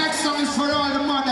next song is for all the mothers.